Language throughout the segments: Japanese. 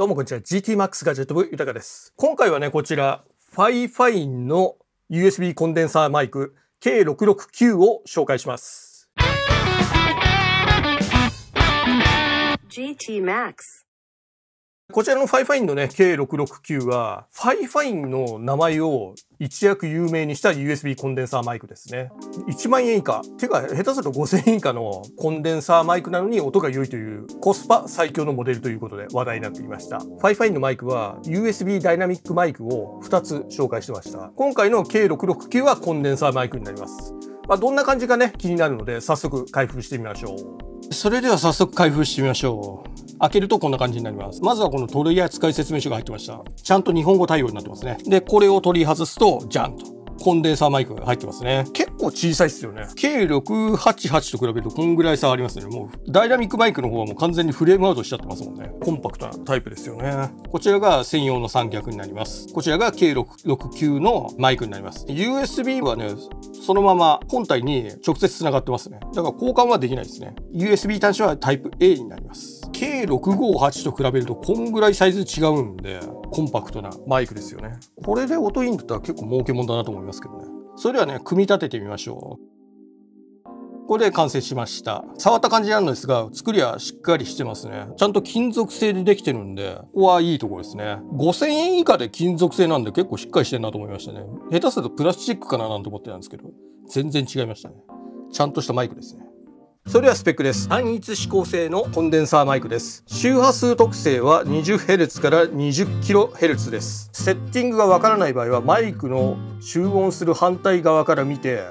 どうもこんにちは。GTMAX ガジェット部豊です。今回はね、こちら、 FIFINE の USB コンデンサーマイク K669 を紹介します。GT Max. こちらの FIFINE のね、K669 は、 FIFINE の名前を一躍有名にした USB コンデンサーマイクですね。1万円以下。てか、下手すると5000円以下のコンデンサーマイクなのに音が良いというコスパ最強のモデルということで話題になっていました。 FIFINE のマイクは USB ダイナミックマイクを2つ紹介してました。今回の K669 はコンデンサーマイクになります。まあ、どんな感じかね、気になるので、早速開封してみましょう。それでは早速開封してみましょう。開けるとこんな感じになります。まずはこの取り扱い説明書が入ってました。ちゃんと日本語対応になってますね。で、これを取り外すと、じゃんと。コンデンサーマイクが入ってますね。結構小さいですよね。K688 と比べるとこんぐらい差ありますね。もうダイナミックマイクの方はもう完全にフレームアウトしちゃってますもんね。コンパクトなタイプですよね。こちらが専用の三脚になります。こちらが K669 のマイクになります。USB はね、そのまま本体に直接繋がってますね。だから交換はできないですね。USB 端子はタイプ A になります。K658 と比べるとこんぐらいサイズ違うんで、コンパクトなマイクですよね。これで音いいんだったら結構儲けもんだなと思いますけどね。それではね、組み立ててみましょう。これで完成しました。触った感じなんですが、作りはしっかりしてますね。ちゃんと金属製でできてるんで、ここはいいところですね。5000円以下で金属製なんで結構しっかりしてるなと思いましたね。下手するとプラスチックかななんて思ってたんですけど、全然違いましたね。ちゃんとしたマイクですね。それではスペックです。単一指向性のコンデンサーマイクです。周波数特性は 20Hz から 20kHz です。セッティングがわからない場合はマイクの集音する反対側から見て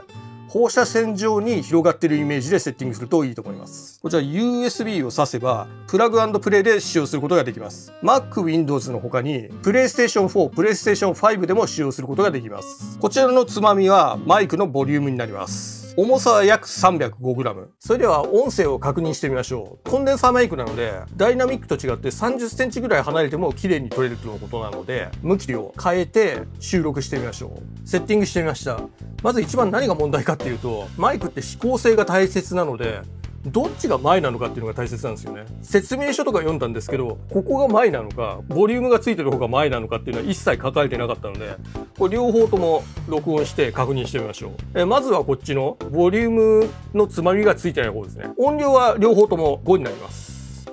放射線状に広がっているイメージでセッティングするといいと思います。こちら USB を挿せばプラグプレイで使用することができます。Mac、Windows の他に PlayStation 4、PlayStation 5でも使用することができます。こちらのつまみはマイクのボリュームになります。重さは約 305g。それでは音声を確認してみましょう。コンデンサーマイクなので、ダイナミックと違って30センチぐらい離れても綺麗に撮れるとのことなので、向きを変えて収録してみましょう。セッティングしてみました。まず一番何が問題かっていうと、マイクって指向性が大切なので、どっちが前なのかっていうのが大切なんですよね。説明書とか読んだんですけど、ここが前なのか、ボリュームがついてる方が前なのかっていうのは一切書かれてなかったので、これ両方とも録音して確認してみましょう。えまずはこっちのボリュームのつまみがついてない方ですね。音量は両方とも5になります。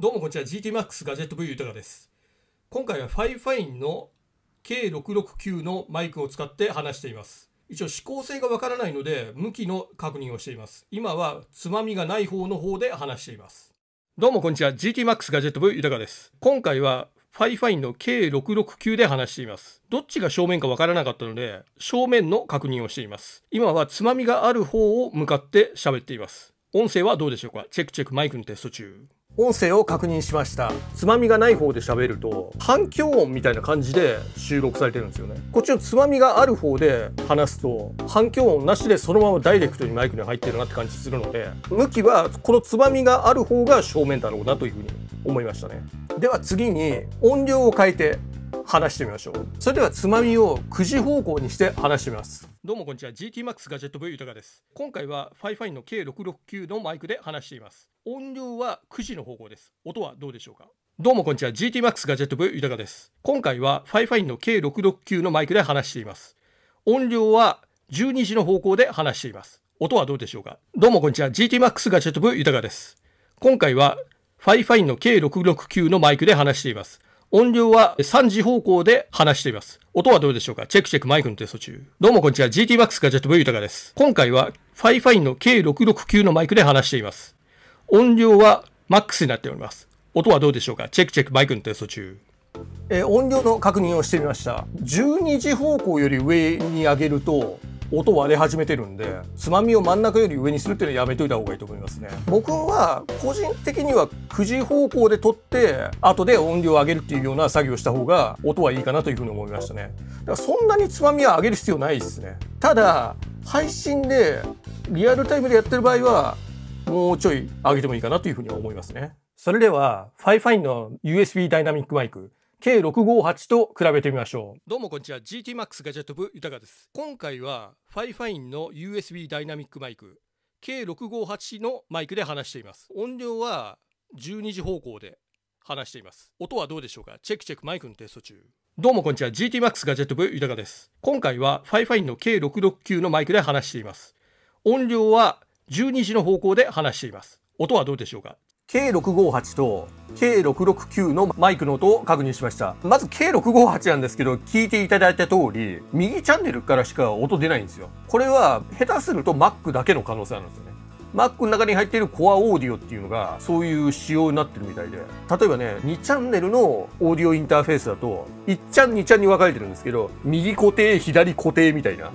どうもこんにちは GTMAX ガジェット V 豊です。今回はファイファインの K669 のマイクを使って話しています。一応指向性がわからないので向きの確認をしています。今はつまみがない方の方で話しています。どうもこんにちは GTMAX ガジェット部豊です。今回はファイファインの K669 で話しています。どっちが正面かわからなかったので正面の確認をしています。今はつまみがある方を向かって喋っています。音声はどうでしょうか？チェックチェックマイクのテスト中。音声を確認しました。つまみがない方で喋ると反響音みたいな感じで収録されてるんですよね。こっちのつまみがある方で話すと反響音なしでそのままダイレクトにマイクに入ってるなって感じするので向きはこのつまみがある方が正面だろうなというふうに思いましたね。では次に音量を変えて話してみましょう。それではつまみを9時方向にして話してみます。どうもこんにちは。GTMAX ガジェット V 豊です。今回は FIFINE の K669 のマイクで話しています。音量は9時の方向です。音はどうでしょうか？どうもこんにちは。GTMAX ガジェット V 豊です。今回は FIFINE の K669 のマイクで話しています。音量は12時の方向で話しています。音はどうでしょうか？どうもこんにちは。GTMAX ガジェット V 豊です。今回は FIFINE の K669 のマイクで話しています。音量は3時方向で話しています。音はどうでしょうか？チェックチェックマイクのテスト中。どうもこんにちは GTMAX ガジェット V 豊です。今回は FIFINE の K669 のマイクで話しています。音量は MAX になっております。音はどうでしょうか？チェックチェックマイクのテスト中。え音量の確認をしてみました。12時方向より上に上げると音割れ始めてるんでつまみを真ん中より上にするっていうのはやめといた方がいいと思いますね。僕は個人的には9時方向で撮って後で音量を上げるっていうような作業をした方が音はいいかなというふうに思いましたね。だからそんなにつまみは上げる必要ないですね。ただ配信でリアルタイムでやってる場合はもうちょい上げてもいいかなというふうに思いますね。それでは FIFINE の USB ダイナミックマイク K658 と比べてみましょう。どうもこんにちは。GTMAX ガジェット部豊です。今回は FIFINE の USB ダイナミックマイク K658 のマイクで話しています。音量は12時方向で話しています音はどうでしょうか？チェックチェックマイクのテスト中どうもこんにちは GTMAX ガジェット部豊です今回は FIFINE の K669 のマイクで話しています音量は12時の方向で話しています音はどうでしょうか？K658 と K669 のマイクの音を確認しました。まず K658 なんですけど、聞いていただいた通り、右チャンネルからしか音出ないんですよ。これは下手すると Mac だけの可能性あるんですよね。Mac の中に入っている Core Audio っていうのがそういう仕様になってるみたいで例えばね2チャンネルのオーディオインターフェースだと1チャン2チャンに分かれてるんですけど右固定左固定みたいな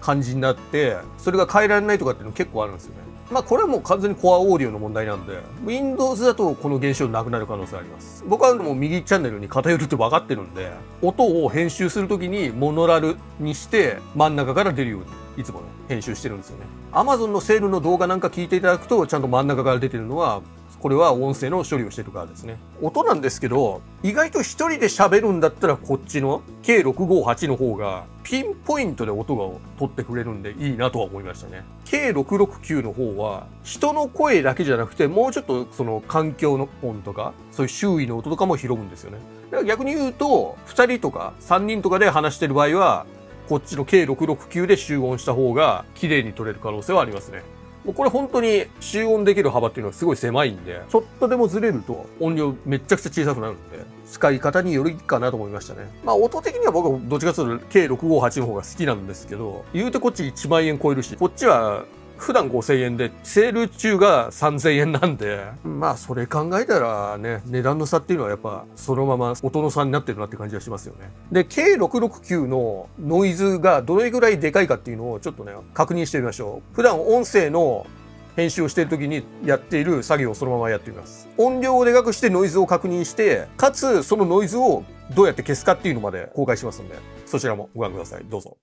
感じになってそれが変えられないとかっていうの結構あるんですよねまあこれはもう完全にコアオーディオの問題なんで Windows だとこの現象なくなる可能性あります僕はもう右チャンネルに偏るって分かってるんで音を編集する時にモノラルにして真ん中から出るようにいつもね、編集してるんですよね。Amazon のセールの動画なんか聞いていただくと、ちゃんと真ん中から出てるのは、これは音声の処理をしてるからですね。音なんですけど、意外と一人で喋るんだったらこっちの K658 の方がピンポイントで音が取ってくれるんでいいなとは思いましたね。K669 の方は人の声だけじゃなくてもうちょっとその環境の音とかそういう周囲の音とかも拾うんですよね。だから逆に言うと2人とか3人とかで話してる場合はこっちの K669 で集音した方が綺麗に取れる可能性はありますね。もうこれ本当に集音できる幅っていうのはすごい狭いんで、ちょっとでもずれると音量めっちゃくちゃ小さくなるんで、使い方によるかなと思いましたね。まあ音的には僕はどっちかというと K658 の方が好きなんですけど、言うてこっち1万円超えるし、こっちは普段5000円で、セール中が3000円なんで、まあそれ考えたらね、値段の差っていうのはやっぱそのまま音の差になってるなって感じがしますよね。で、K669 のノイズがどれぐらいでかいかっていうのをちょっとね、確認してみましょう。普段音声の編集をしている時にやっている作業をそのままやってみます。音量をでかくしてノイズを確認して、かつそのノイズをどうやって消すかっていうのまで公開しますので、そちらもご覧ください。どうぞ。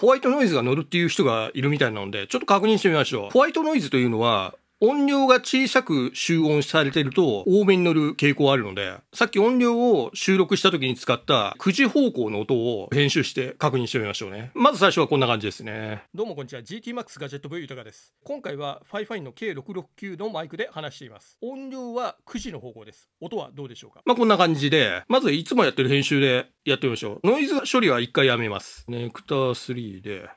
ホワイトノイズが乗るっていう人がいるみたいなので、ちょっと確認してみましょう。ホワイトノイズというのは、音量が小さく集音されてると多めに乗る傾向あるので、さっき音量を収録した時に使った9時方向の音を編集して確認してみましょうね。まず最初はこんな感じですね。どうもこんにちは。GTMAX ガジェット V 豊です。今回は FiFine の K669 のマイクで話しています。音量は9時の方向です。音はどうでしょうか？まあこんな感じで、まずいつもやってる編集でやってみましょう。ノイズ処理は一回やめます。 Nectar 3で、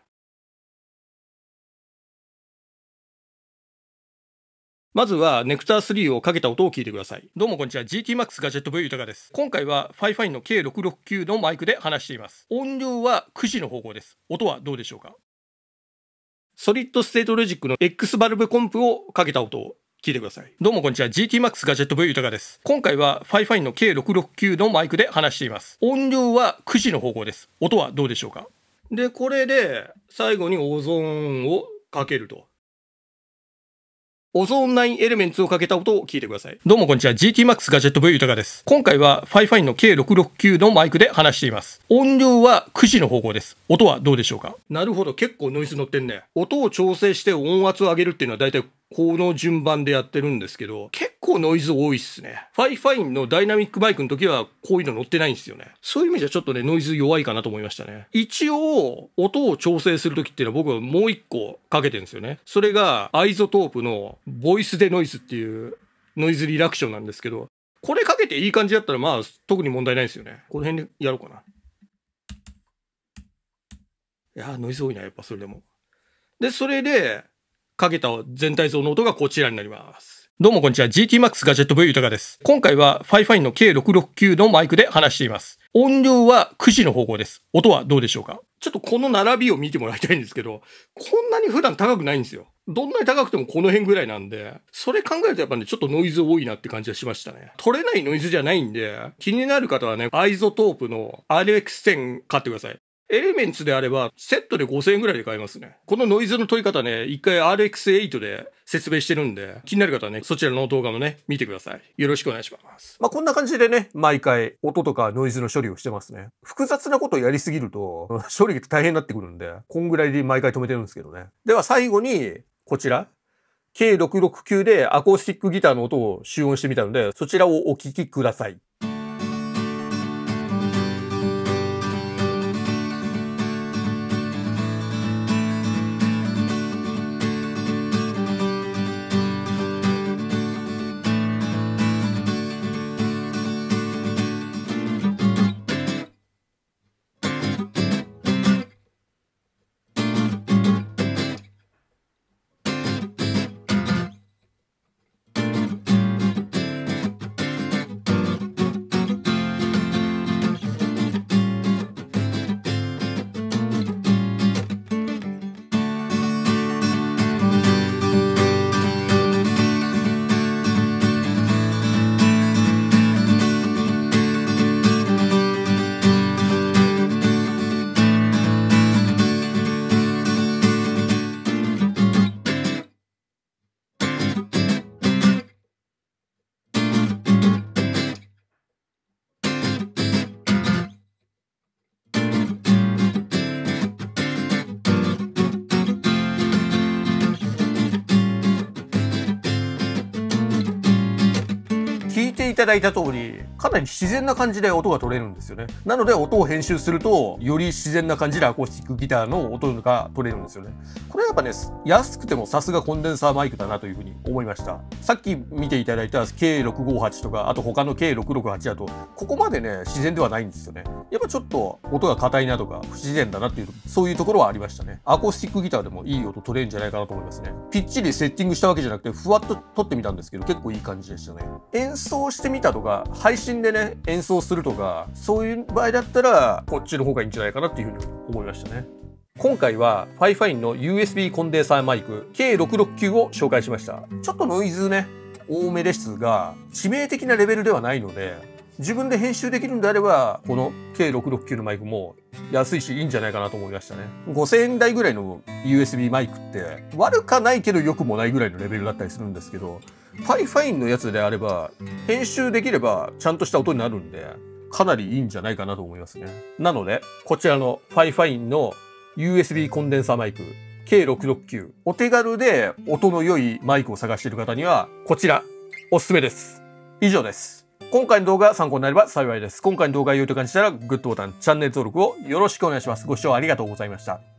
まずは、 Nectar 3をかけた音を聞いてください。どうもこんにちは。GTMAX ガジェット V 豊です。今回は、 FIFINE の K669 のマイクで話しています。音量は9時の方向です。音はどうでしょうか？ソリッドステートロジックの X バルブコンプをかけた音を聞いてください。どうもこんにちは。GTMAX ガジェット V 豊です。今回は、 FIFINE の K669 のマイクで話しています。音量は9時の方向です。音はどうでしょうか？で、これで、最後に Ozone をかけると。 Ozone 9 Elements をかけた音を聞いてください。どうもこんにちは。GTMAX ガジェット V 豊です。今回は FIFINE の K669 のマイクで話しています。音量は9時の方向です。音はどうでしょうか？なるほど。結構ノイズ乗ってんね。音を調整して音圧を上げるっていうのは大体この順番でやってるんですけど、結構ノイズ多いっすね。 FIFINE のダイナミックマイクの時はこういうの乗ってないんですよね。そういう意味じゃちょっとね、ノイズ弱いかなと思いましたね。一応、音を調整する時っていうのは僕はもう一個かけてるんですよね。それが iZotope の Voice De-noise っていうノイズリダクションなんですけど、これかけていい感じだったらまあ特に問題ないですよね。この辺でやろうかな。いやノイズ多いな、やっぱそれでも。で、それで、かけた全体像の音がこちらになります。どうもこんにちは。GTMAX ガジェット V 豊です。今回は FiFine の K669 のマイクで話しています。音量は9時の方向です。音はどうでしょうか？ちょっとこの並びを見てもらいたいんですけど、こんなに普段高くないんですよ。どんなに高くてもこの辺ぐらいなんで、それ考えるとやっぱね、ちょっとノイズ多いなって感じがしましたね。取れないノイズじゃないんで、気になる方はね、 iZotope の RX10 買ってください。エレメンツであれば、セットで5000円ぐらいで買えますね。このノイズの取り方ね、一回 RX8 で説明してるんで、気になる方はね、そちらの動画もね、見てください。よろしくお願いします。まあ、こんな感じでね、毎回、音とかノイズの処理をしてますね。複雑なことをやりすぎると、処理が大変になってくるんで、こんぐらいで毎回止めてるんですけどね。では最後に、こちら。K669 でアコースティックギターの音を集音してみたので、そちらをお聴きください。いていただいた通り、かなり自然な感じで音が取れるんですよね。なので音を編集すると、より自然な感じでアコースティックギターの音が取れるんですよね。これやっぱね、安くてもさすがコンデンサーマイクだなというふうに思いました。さっき見ていただいた K658 とか、あと他の K668 だと、ここまでね、自然ではないんですよね。やっぱちょっと音が硬いなとか、不自然だなっていう、そういうところはありましたね。アコースティックギターでもいい音取れるんじゃないかなと思いますね。ぴっちりセッティングしたわけじゃなくて、ふわっと撮ってみたんですけど、結構いい感じでしたね。演奏してみたとか、配信でね、演奏するとか、そういう場合だったら、こっちの方がいいんじゃないかなっていうふうに思いましたね。今回は f i f i n の USB コンデンサーマイク K669 を紹介しました。ちょっとノイズね、多めですが、致命的なレベルではないので、自分で編集できるんであれば、この K669 のマイクも安いしいいんじゃないかなと思いましたね。5000円台ぐらいの USB マイクって悪かないけど良くもないぐらいのレベルだったりするんですけど、FiFine のやつであれば、編集できればちゃんとした音になるんで、かなりいいんじゃないかなと思いますね。なので、こちらのファイファインの USB コンデンサーマイク K669。お手軽で音の良いマイクを探している方には、こちら、おすすめです。以上です。今回の動画が参考になれば幸いです。今回の動画が良いと感じたら、グッドボタン、チャンネル登録をよろしくお願いします。ご視聴ありがとうございました。